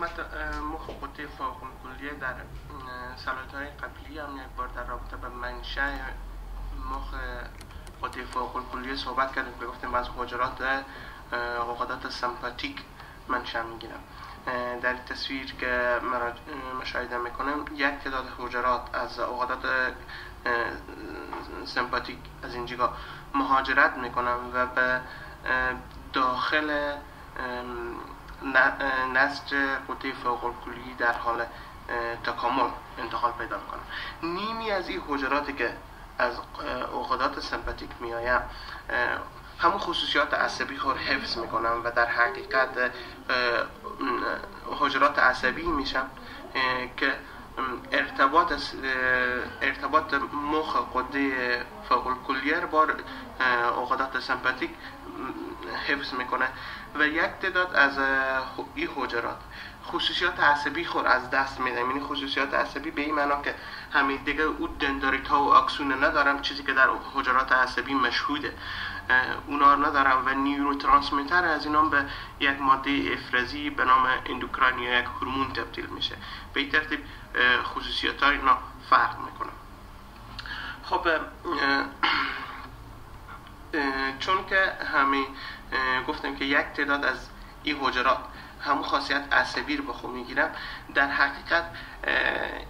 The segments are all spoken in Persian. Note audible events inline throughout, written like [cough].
قسمت مخ قطعه کلیه در سلایت های قبلی هم یک بار در رابطه به منشه مخ قطعه کلیه صحبت کردیم که گفتیم از حجرات غدات سمپاتیک منشه می‌گیرم در تصویر که مشاهده می‌کنم یک تعداد حجرات از اوقات سمپاتیک از اینجا مهاجرت می‌کنم و به داخل نسج فوق در حال تکامل انتقال پیدا می‌کنم نیمی از این حجراتی که از اوقات سمپاتیک میآیم همون خصوصیات عصبی خود حفظ می‌کنم و در حقیقت حجرات عصبی میشم که ارتباط ارتباط مخ قده فوق کلیه با اوقات سمپاتیک حفظ می‌کنه. و یک تعداد از این حجرات. خصوصیات عصبی خور از دست میده یعنی خصوصیات عصبی به این معنا که همین دیگه او دنداریت ها و اکسونه ندارم چیزی که در حجرات عصبی مشهوده. اونا ندارم و نیورو ترانسمیتر از اینا به یک ماده افرازی به نام اندوکراین یا یک هورمون تبدیل میشه. به این ترتیب خصوصیات ها اینا فرق می‌کنه خب چون که همین گفتم که یک تعداد از این حجرات همون خاصیت عصبی رو به خود می‌گیرم در حقیقت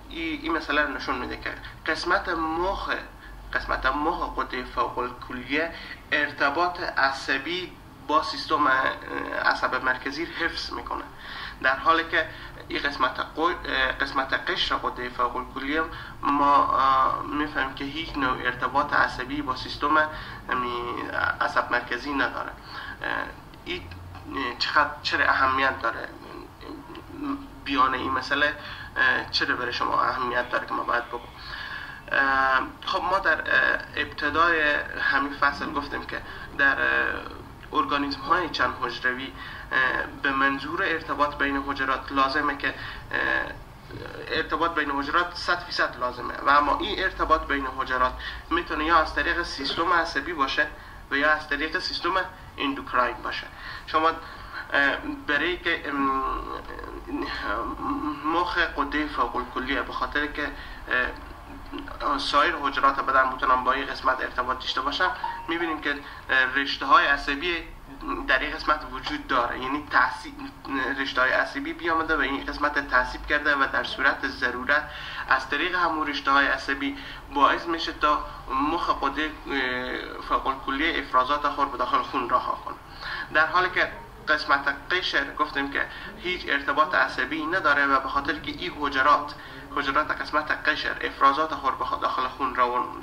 این مسئله رو نشون میده که قسمت مخ قسمت مخ قده فوق کلیه ارتباط عصبی با سیستم عصب مرکزی حفظ می‌کنه. در حالی که این قسمت قسمت قشر قده فوق کلیه ما می‌فهمیم که هیچ نوع ارتباط عصبی با سیستم عصب مرکزی نداره. این چقدر چرا اهمیت داره؟ بیان این مسئله چرا برای شما اهمیت داره که ما باید بگم خب ما در ابتدای همین فصل گفتیم که در ارگانیسم های چند حجروی به منظور ارتباط بین حجرات لازمه که ارتباط بین حجرات 100 فیصد لازمه. و اما این ارتباط بین حجرات می‌تونه یا از طریق سیستم عصبی باشه و یا از طریق سیستم اندوکراین باشه. شما برای که مخ قده فوق کلیه به خاطر که سایر حجرات بدن می‌تونن با این قسمت ارتباط داشته باشن می‌بینیم که رشته های عصبی در این قسمت وجود داره. یعنی رشته های عصبی بیامده و این قسمت تحصیب کرده و در صورت ضرورت از طریق همون رشته های عصبی باعث میشه تا مخ قده فوق افرازات خود به داخل خون راه کنه. در حالی که قسمت قشر گفتیم که هیچ ارتباط عصبی نداره و به خاطر که این حجرات حجرات قسمت قشر افرازات خود داخل خون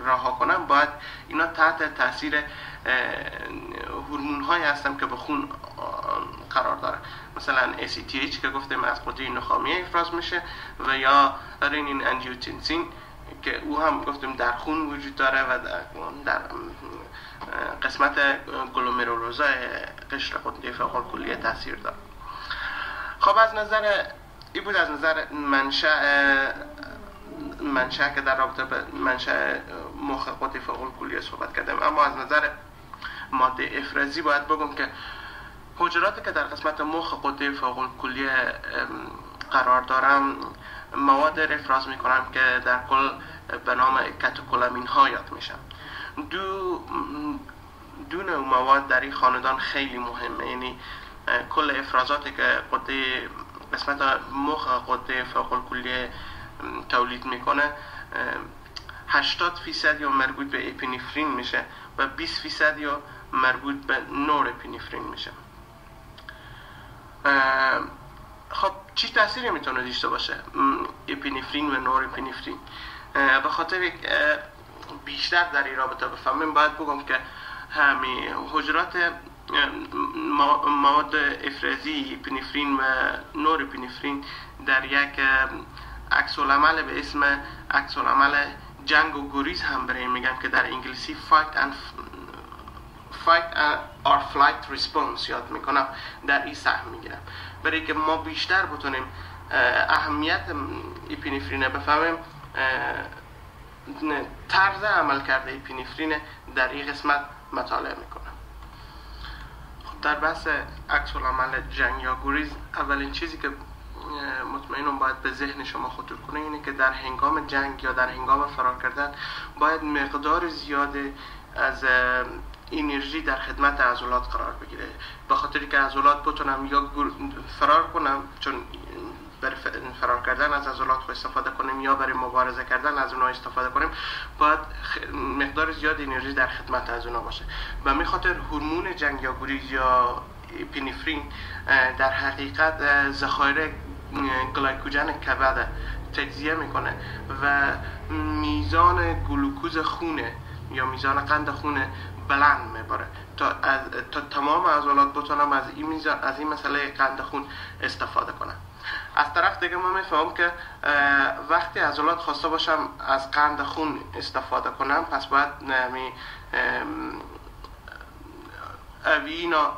رها کنن باید اینا تحت تاثیر هورمون های هستن که به خون قرار داره. مثلا ACTH که گفتیم از قده نخامیه افراز میشه و یا رینین انجیوتنسین که او هم گفتیم در خون وجود داره و در قسمت گلومروزا قشر قده فوق کلیه تاثیر داره. خب از نظر این بود از نظر منشأ منشأ که در رابطه به منشأ مخ قطعی فوق کلیه صحبت کردم اما از نظر ماده افرازی باید بگم که حجراتی که در قسمت مخ قطعی فوق کلیه قرار دارم مواد افراز می‌کنم که در کل به نام کاتوکولامین ها یاد میشن دو دو نوع مواد در این خاندان خیلی مهمه. یعنی کل افرازاتی که قده قسمت مخ قده فوق کلیه تولید می‌کنه 80 فیصد یا مربوط به اپینفرین میشه و 20 فیصد یا مربوط به نور اپینفرین میشه. خب چی تاثیری می‌تونه داشته باشه؟ اپینفرین و نور اپینفرین. به خاطر بیشتر در این رابطه بفهمیم. باید بگم که همین حجرات مواد افرازی پینیفرین و نور پینیفرین در یک عکس عمل به اسم عکس عمل جنگ و گریز هم برای میگم که در انگلیسی fight and fight or flight response یاد می‌کنم. در این سهم می‌گیرم. برای که ما بیشتر بتونیم اهمیت اپینفرین بفهمیم طرز عمل کرده اپینفرین در این قسمت مطالعه می‌کنم. در بحث عکس عمل جنگ یا گریز اولین چیزی که مطمئنم باید به ذهن شما خطور کنه اینه که در هنگام جنگ یا در هنگام فرار کردن باید مقدار زیاد از انرژی در خدمت عضلات قرار بگیره. به خاطری که عضلات بتونم یا فرار کنم چون برای فرار کردن از عضلات استفاده کنیم یا برای مبارزه کردن از اونها استفاده کنیم باید مقدار زیاد انرژی در خدمت از اونها باشه. و می خاطر هورمون جنگ یا پینیفرین در حقیقت ذخایر گلایکوژن کبد تجزیه می‌کنه و میزان گلوکوز خونه یا میزان قند خونه بلند می‌بره تا, از، تا تمام عضلات بتونم از این, از این مسئله قند خون استفاده کنم. از طرف دیگه ما می‌فهمم که وقتی عضلات خواسته باشم از قند خون استفاده کنم پس باید می اوینا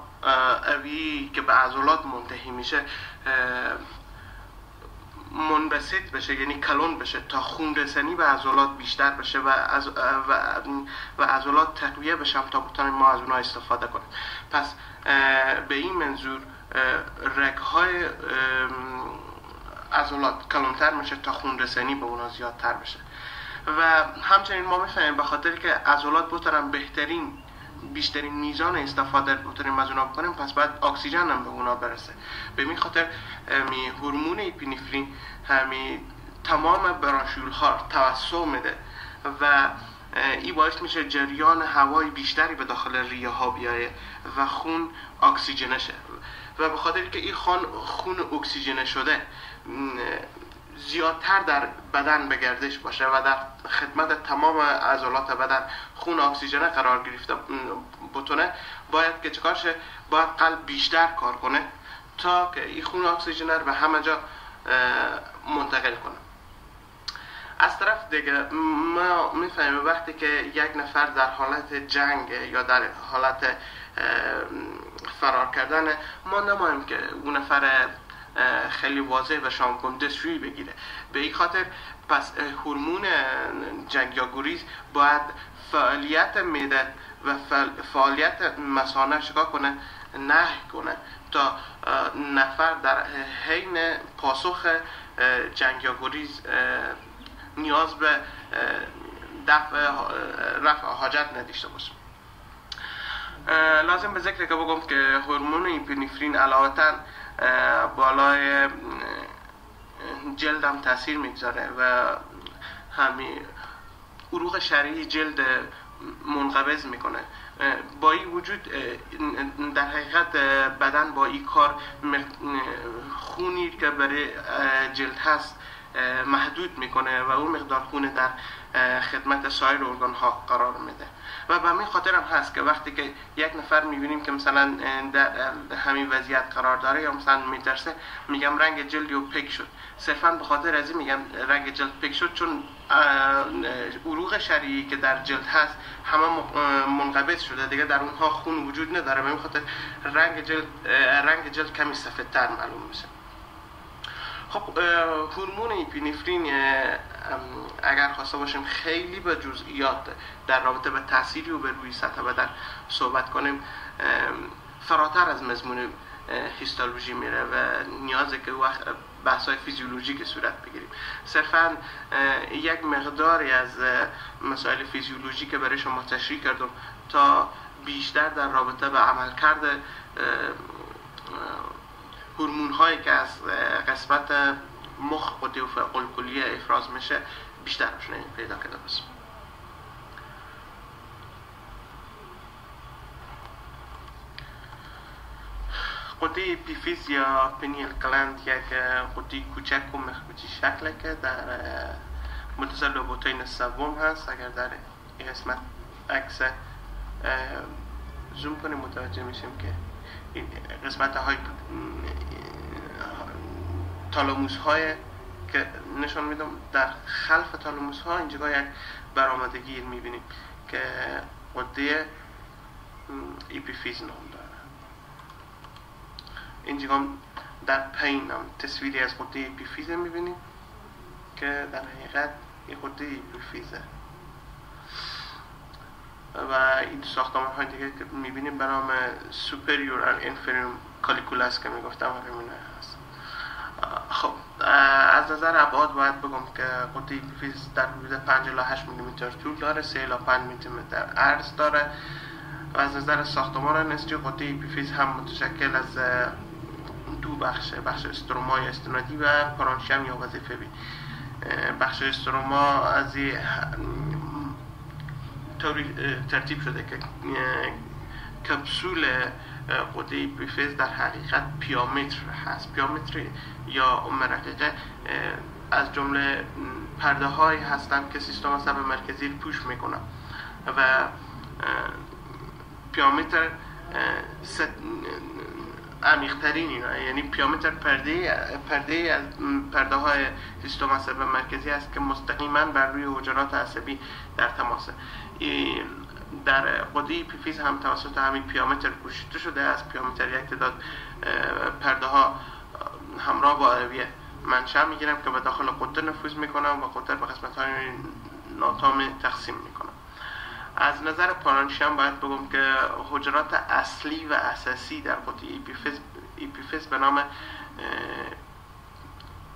اوی که به عضلات منتهی میشه منبسط بشه یعنی کلون بشه تا خون رسنی به عضلات بیشتر بشه و از و, عضلات تقویه بشم تا بتونیم ما از اونها استفاده کنیم پس به این منظور رگهای عضلات کلانتر میشه تا خون رسنی به اونا زیادتر بشه. و همچنین ما می‌فهمیم به خاطر که عضلات بتونن بهترین بیشترین میزان استفاده بتونیم از اونا بکنیم پس باید اکسیژن هم به اونا برسه. به این خاطر می هورمون اپینفرین همی تمام برانشول ها توسع میده و این باعث میشه جریان هوای بیشتری به داخل ریه ها بیایه و خون اکسیژنشه. و به خاطر که این خون خون اکسیژن شده زیادتر در بدن به گردش باشه و در خدمت تمام عضلات بدن خون اکسیژن قرار گرفته بتونه باید که چکار شه؟ باید قلب بیشتر کار کنه تا که این خون اکسیژن رو به همه جا منتقل کنه. از طرف دیگه ما می‌فهمیم وقتی که یک نفر در حالت جنگ یا در حالت فرار کردن. ما نمایم که اون نفر خیلی واضح و شام دستشویی بگیره. به این خاطر پس هورمون جنگ یا گریز باید فعالیت میده و فعالیت مسانه شکا کنه؟ نه کنه تا نفر در حین پاسخ جنگ یا گریز نیاز به دفع رفع حاجت نداشته باشه. لازم به ذکر که بگم که هورمون علاوه بالای جلد هم تاثیر می‌گذاره و همین عروق شرعی جلد منقبض می‌کنه. با این وجود در حقیقت بدن با این کار خونی که برای جلد هست محدود می‌کنه و اون مقدار خون در خدمت سایر ارگان ها قرار میده. و به همین خاطر هم هست که وقتی که یک نفر می‌بینیم که مثلا در همین وضعیت قرار داره یا مثلا میترسه میگم رنگ جلدی و پک شد. صرفا به خاطر از میگم رنگ جلد پک شد چون عروق شریعی که در جلد هست همه منقبض شده. دیگه در اونها خون وجود نداره. به خاطر رنگ جلد رنگ جلد کمی سفیدتر معلوم میشه. خب هورمون اپینفرین اگر خواسته باشیم خیلی به جزئیات در رابطه به تأثیری و به روی سطح بدن صحبت کنیم فراتر از مضمون هیستولوژی میره و نیازه که وقت بحث های فیزیولوژیک صورت بگیریم. صرفا یک مقداری از مسائل فیزیولوژی که برای شما تشریح کردم تا بیشتر در رابطه به عمل کرده هورمون هایی که از قسمت مخ و قلقلی افراز میشه بیشتر روشنایی پیدا کرده باشیم قده پیفیز یا پنیل کلند یک غده کوچک و مخروطی شکله که در متصل به بطین سوم هست. اگر در این قسمت عکس زوم کنیم متوجه میشیم که این قسمت های تالاموس های که نشان میدم در خلف تالاموس ها اینجا یک برآمدگی می‌بینیم که غده ایپیفیز نام داره. اینجا در پایین هم تصویری از غده ایپیفیز می‌بینیم که در حقیقت این غده ایپیفیزه. و این ساختمان های دیگه که می‌بینیم به نام superior and inferior colliculus که می‌گفتم همینه هست. خب از نظر ابعاد باید بگم که غده ایپیفیز در حدود 5 الی 8 میلیمتر طول داره 3 الی 5 میلیمتر عرض داره و از نظر ساختمان نسجی غده ایپیفیز هم متشکل از دو بخش بخش استرومای استنادی و پرانشیم یا وظیفوی بخش استروما از ترتیب شده که کپسول غده ایپیفیز در حقیقت pia mater هست. pia mater یا ام رقیقه از جمله پرده هایی هستند که سیستم عصب مرکزی پوش می‌کنن. و پیامتر عمیقترین اینا. یعنی پیامتر پرده پرده از پرده های سیستم عصب مرکزی است که مستقیما بر روی حجرات عصبی در تماسه در قدی پیفیز هم توسط همین پیامتر پوشیده شده از پیامتر یک تعداد پرده ها همراه با عربیه منشأ می‌گیرم که به داخل قطر نفوذ می‌کنم و قطر به قسمت های ناتام تقسیم می‌کنم. از نظر پارانشیم باید بگم که حجرات اصلی و اساسی در غده ایپیفیز, ایپیفیز به نام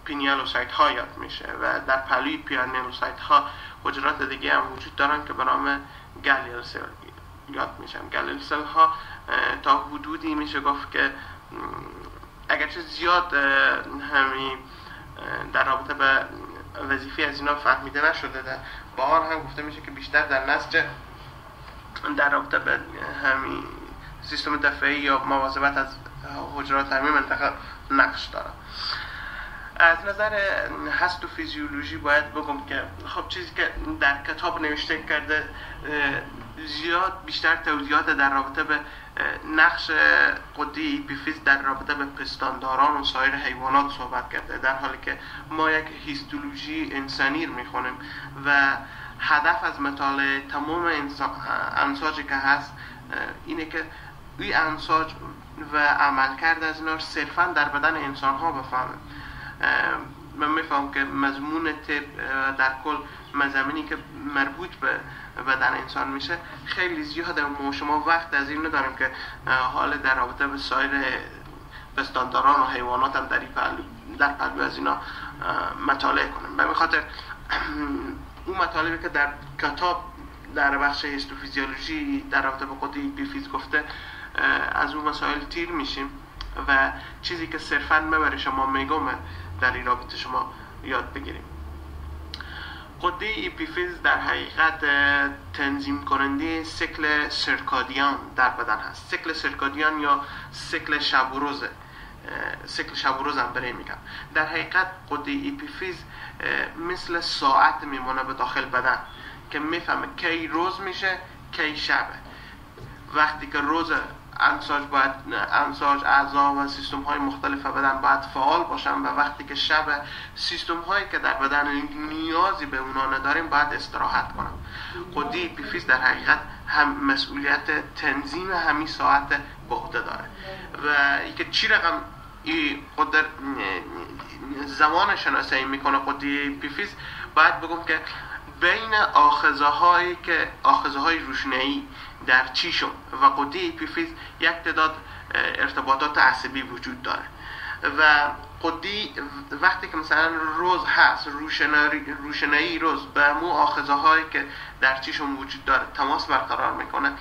pinealocyte ها یاد میشه و در پلوی pinealocyte ها حجرات دیگه هم وجود دارن که به نام glial cell یاد میشن glial cell ها تا حدودی میشه گفت که اگرچه زیاد همین در رابطه به وظیفه از اینا فهمیده نشده در با هم گفته میشه که بیشتر در نسج در رابطه به همین سیستم دفعی یا مواظبت از حجرات همین منطقه نقش داره. از نظر هست و فیزیولوژی باید بگم که خب چیزی که در کتاب نوشته کرده زیاد بیشتر توضیحات در رابطه به نقش غده ایپیفیز در رابطه به پستانداران و سایر حیوانات صحبت کرده در حالی که ما یک هیستولوژی انسانی می‌خونیم و هدف از مطالعه تمام انساجی که هست اینه که این انساج و عملکرد از اینا صرفا در بدن انسان ها بفهمیم من می‌فهمم که مضمون طب در کل مضامینی که مربوط به بدن انسان میشه خیلی زیاده و شما وقت از این نداریم که حال در رابطه به سایر بستانداران و حیوانات هم در پهلو در پهلو از اینا مطالعه کنیم. به خاطر [clears throat] اون مطالبی که در کتاب در بخش هیستوفیزیولوژی در رابطه با قدی بیفیز گفته از اون مسائل تیر میشیم و چیزی که صرفا مبره شما میگم در این رابطه شما یاد بگیریم. غده ایپیفیز در حقیقت تنظیم کننده سیکل circadian در بدن هست. سیکل circadian یا سیکل شب و روزه سیکل شب و روز هم برای میگم. در حقیقت غده ایپیفیز مثل ساعت میمونه به داخل بدن که می‌فهمه کی روز میشه کی شبه. وقتی که روز انساج باید انساج اعضا و سیستم های مختلف بدن باید فعال باشن و وقتی که شب سیستم هایی که در بدن نیازی به اونا نداریم باید استراحت کنن. غده ایپیفیز در حقیقت هم مسئولیت تنظیم همین ساعت به عهده داره. و اینکه چی رقم ای قدر زمان شناسایی می‌کنه غده ایپیفیز؟ باید بگم که بین آخذه هایی که آخذه های روشنایی در چیشم و غده ایپیفیز یک تعداد ارتباطات عصبی وجود داره. و قدی وقتی که مثلا روز هست روشنایی روز به مو آخذه هایی که در چیشم وجود داره تماس برقرار می‌کنه.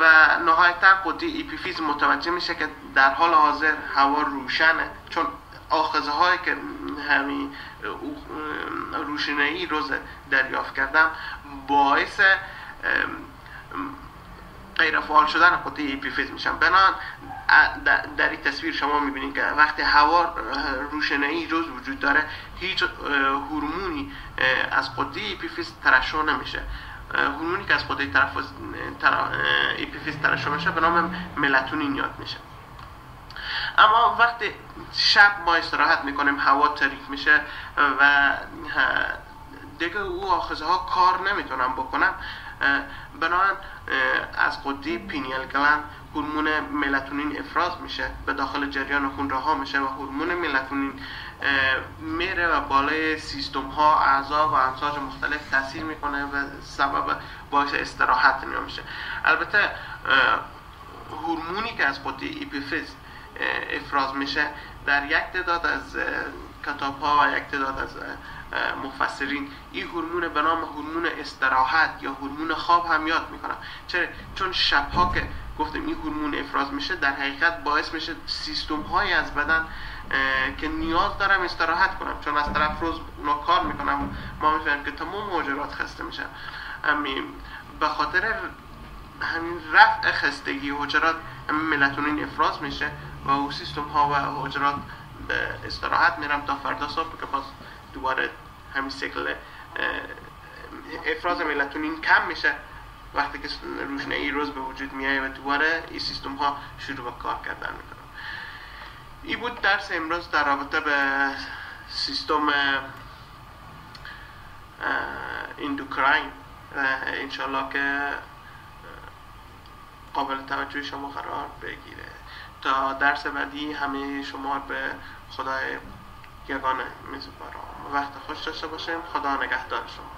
و نهایتا قدی ایپیفیز متوجه میشه که در حال حاضر هوا روشنه. چون آخذه هایی که همین روشنایی روز دریافت کردم باعث غیر فعال شدن غده ایپیفیز میشن بنا در این تصویر شما می‌بینید که وقتی هوا روشنایی روز وجود داره هیچ هورمونی از غده ایپیفیز ترشح نمیشه. هورمونی که از غده ایپیفیز ترشح میشه به نام ملاتونین یاد میشه. اما وقتی شب ما استراحت می‌کنیم هوا تاریک میشه و دیگه او آخذه ها کار نمی‌تونن بکنن بنابراین از غده pineal gland هورمون ملاتونین افراز میشه به داخل جریان خون رها میشه و هورمون ملاتونین میره و بالای سیستم ها اعضا و انساج مختلف تاثیر می‌کنه و سبب باعث استراحت میشه البته هورمونی که از غده ایپیفیز افراز میشه در یک تعداد از کتاب ها و یک تعداد از مفسرین این هورمون به نام هورمون استراحت یا هورمون خواب هم یاد می‌کنم. چرا؟ چون شبها که گفتم این هورمون افراز میشه در حقیقت باعث میشه سیستم های از بدن که نیاز دارم استراحت کنم. چون از طرف روز اونا کار می‌کنم ما می‌فهمیم که تمام موجرات خسته میشن. به خاطر همین رفع خستگی حجرات ملاتونین افراز میشه. و او سیستم ها و حجرات به استراحت میرم تا فردا صبح که باز دوباره همین سیکل افراز ملاتونین کم میشه. وقتی که روشنایی روز به وجود میایه و دوباره این سیستم ها شروع به کار کردن می‌کنن. این بود درس امروز در رابطه به سیستم اندوکراین انشالله که قابل توجه شما قرار بگیره. تا درس بعدی همه شما به خدای یگانه میزبارم وقت خوش داشته باشیم. خدا نگهدار شما.